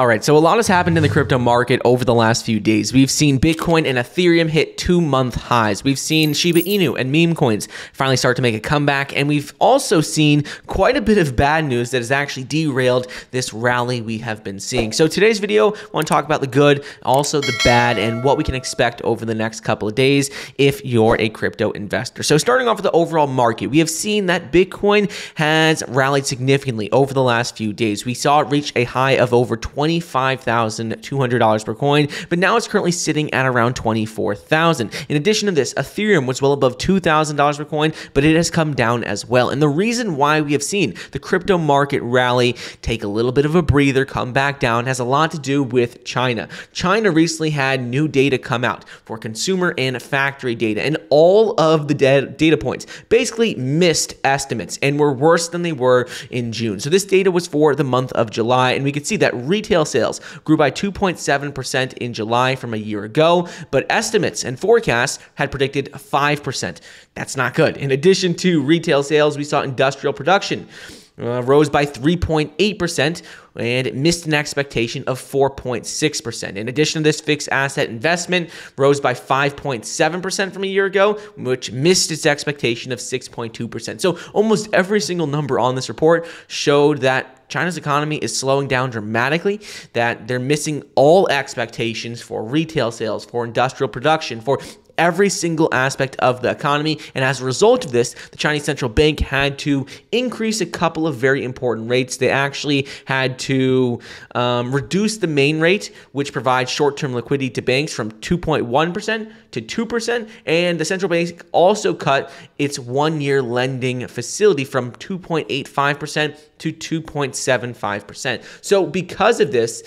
All right, so a lot has happened in the crypto market over the last few days. We've seen Bitcoin and Ethereum hit two month highs. We've seen Shiba Inu and meme coins finally start to make a comeback. And we've also seen quite a bit of bad news that has actually derailed this rally we have been seeing. So today's video, I want to talk about the good, also the bad, and what we can expect over the next couple of days if you're a crypto investor. So starting off with the overall market, we have seen that Bitcoin has rallied significantly over the last few days. We saw it reach a high of over $25,200 per coin, but now it's currently sitting at around 24,000. In addition to this, Ethereum was well above $2,000 per coin, but it has come down as well. And the reason why we have seen the crypto market rally take a little bit of a breather, come back down, has a lot to do with China. China recently had new data come out for consumer and factory data, and all of the data points basically missed estimates and were worse than they were in June. So this data was for the month of July, and we could see that retail sales grew by 2.7% in July from a year ago, but estimates and forecasts had predicted 5%. That's not good. In addition to retail sales, we saw industrial production uh, rose by 3.8% and missed an expectation of 4.6%. In addition to this, fixed asset investment rose by 5.7% from a year ago, which missed its expectation of 6.2%. So almost every single number on this report showed that China's economy is slowing down dramatically, that they're missing all expectations for retail sales, for industrial production, for every single aspect of the economy. And as a result of this, the Chinese central bank had to increase a couple of very important rates. They actually had to um, reduce the main rate, which provides short term liquidity to banks, from 2.1% to 2%. And the central bank also cut its one year lending facility from 2.85% to 2.75%. So, because of this,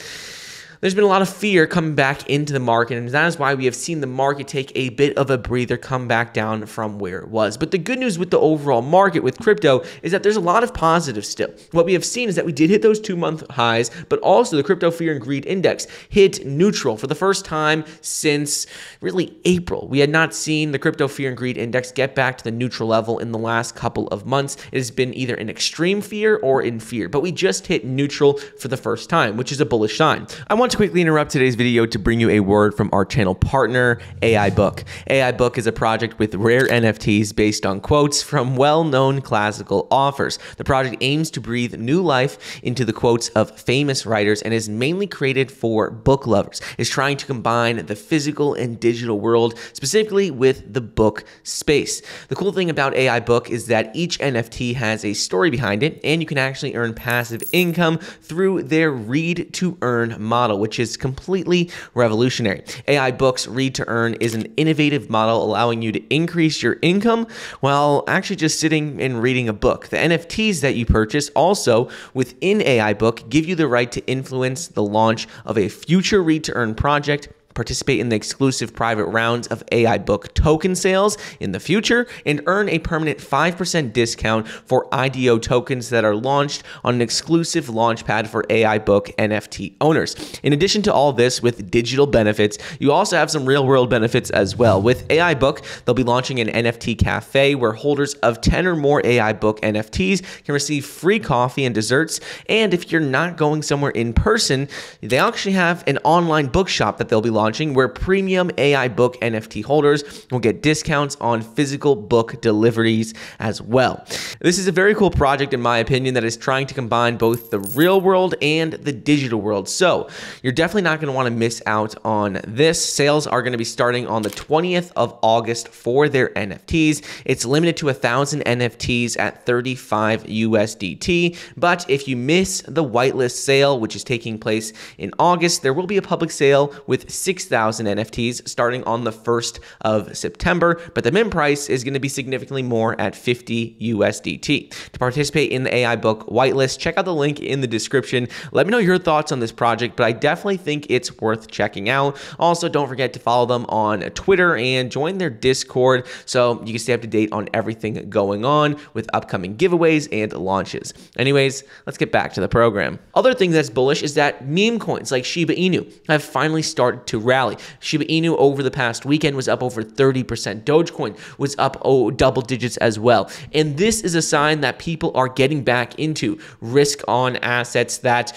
there's been a lot of fear coming back into the market, and that is why we have seen the market take a bit of a breather, come back down from where it was. But the good news with the overall market with crypto is that there's a lot of positives still. What we have seen is that we did hit those two month highs, but also the crypto fear and greed index hit neutral for the first time since really April. We had not seen the crypto fear and greed index get back to the neutral level in the last couple of months. It has been either in extreme fear or in fear, but we just hit neutral for the first time, which is a bullish sign. I want to quickly interrupt today's video to bring you a word from our channel partner, AI Book. AI Book is a project with rare NFTs based on quotes from well-known classical authors. The project aims to breathe new life into the quotes of famous writers and is mainly created for book lovers. It's trying to combine the physical and digital world, specifically with the book space. The cool thing about AI Book is that each NFT has a story behind it, and you can actually earn passive income through their read to earn model, which is completely revolutionary. AI Books Read to Earn is an innovative model allowing you to increase your income while actually just sitting and reading a book. The NFTs that you purchase also within AI Book give you the right to influence the launch of a future Read to Earn project participate in the exclusive private rounds of AI Book token sales in the future, and earn a permanent 5% discount for IDO tokens that are launched on an exclusive launchpad for AI Book NFT owners. In addition to all this, with digital benefits, you also have some real world benefits as well. With AI Book, they'll be launching an NFT cafe where holders of 10 or more AI Book NFTs can receive free coffee and desserts. And if you're not going somewhere in person, they actually have an online bookshop that they'll be launching launching where premium AI book NFT holders will get discounts on physical book deliveries as well. This is a very cool project, in my opinion, that is trying to combine both the real world and the digital world. So you're definitely not going to want to miss out on this. Sales are going to be starting on the 20th of August for their NFTs. It's limited to a thousand NFTs at 35 USDT. But if you miss the whitelist sale, which is taking place in August, there will be a public sale with 6,000 NFTs starting on the 1st of September, but the min price is going to be significantly more at 50 USDT. To participate in the AI book whitelist, check out the link in the description. Let me know your thoughts on this project, but I definitely think it's worth checking out. Also, don't forget to follow them on Twitter and join their Discord so you can stay up to date on everything going on with upcoming giveaways and launches. Anyways, let's get back to the program. Other thing that's bullish is that meme coins like Shiba Inu have finally started to rally. Shiba Inu over the past weekend was up over 30%. Dogecoin was up oh, double digits as well. And this is a sign that people are getting back into risk on assets that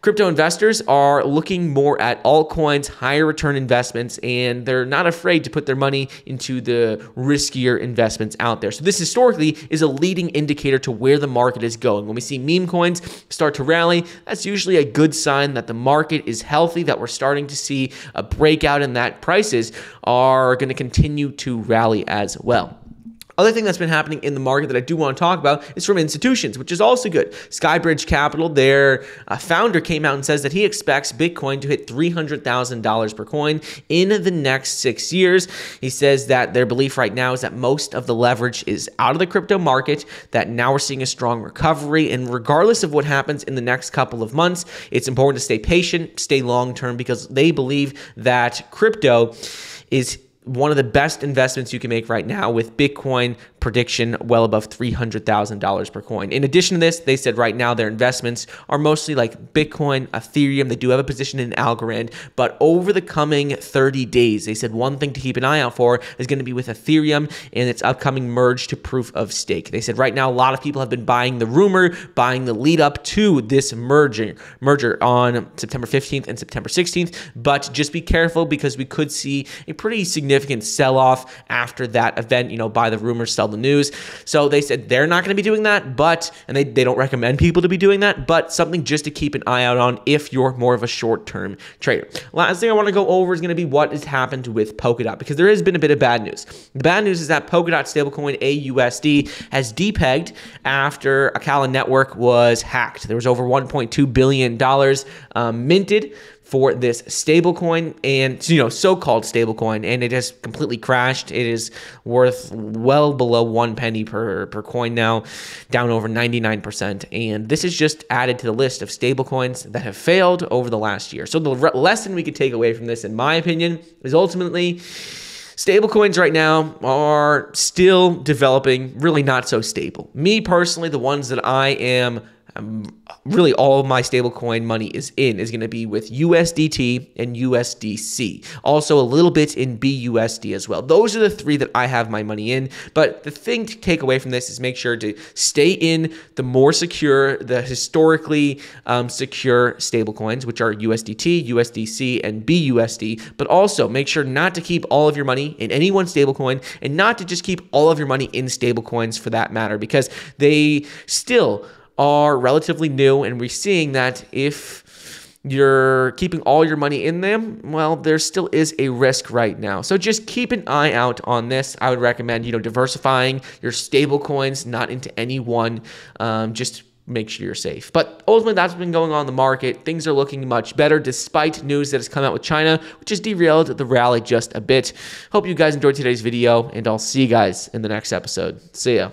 Crypto investors are looking more at altcoins, higher return investments, and they're not afraid to put their money into the riskier investments out there. So, this historically is a leading indicator to where the market is going. When we see meme coins start to rally, that's usually a good sign that the market is healthy, that we're starting to see a breakout and that prices are going to continue to rally as well. Other thing that's been happening in the market that I do want to talk about is from institutions, which is also good. Skybridge Capital, their uh, founder, came out and says that he expects Bitcoin to hit $300,000 per coin in the next six years. He says that their belief right now is that most of the leverage is out of the crypto market, that now we're seeing a strong recovery. And regardless of what happens in the next couple of months, it's important to stay patient, stay long term, because they believe that crypto is one of the best investments you can make right now with Bitcoin prediction well above $300,000 per coin. In addition to this, they said right now their investments are mostly like Bitcoin, Ethereum. They do have a position in Algorand, but over the coming 30 days, they said one thing to keep an eye out for is going to be with Ethereum and its upcoming merge to proof of stake. They said right now a lot of people have been buying the rumor, buying the lead up to this merger, merger on September 15th and September 16th, but just be careful because we could see a pretty significant sell-off after that event, you know, buy the rumors sell the news. So they said they're not going to be doing that, but, and they, they don't recommend people to be doing that, but something just to keep an eye out on if you're more of a short term trader. Last thing I want to go over is going to be what has happened with Polkadot because there has been a bit of bad news. The bad news is that Polkadot stablecoin AUSD has depegged after Acala network was hacked. There was over $1.2 billion um, minted for this stablecoin and you know so-called stablecoin and it has completely crashed. It is worth well below one penny per per coin now down over 99% and this is just added to the list of stablecoins that have failed over the last year. So the lesson we could take away from this in my opinion is ultimately Stablecoins right now are still developing, really not so stable. Me personally, the ones that I am um, really all of my stablecoin money is in is going to be with USDT and USDC. Also a little bit in BUSD as well. Those are the three that I have my money in. But the thing to take away from this is make sure to stay in the more secure, the historically um, secure stablecoins, which are USDT, USDC, and BUSD. But also make sure not to keep all of your money in any one stablecoin and not to just keep all of your money in stablecoins for that matter, because they still are relatively new, and we're seeing that if you're keeping all your money in them, well, there still is a risk right now. So just keep an eye out on this. I would recommend, you know, diversifying your stable coins, not into any one. Um, just make sure you're safe. But ultimately, that's been going on in the market. Things are looking much better despite news that has come out with China, which has derailed the rally just a bit. Hope you guys enjoyed today's video, and I'll see you guys in the next episode. See ya.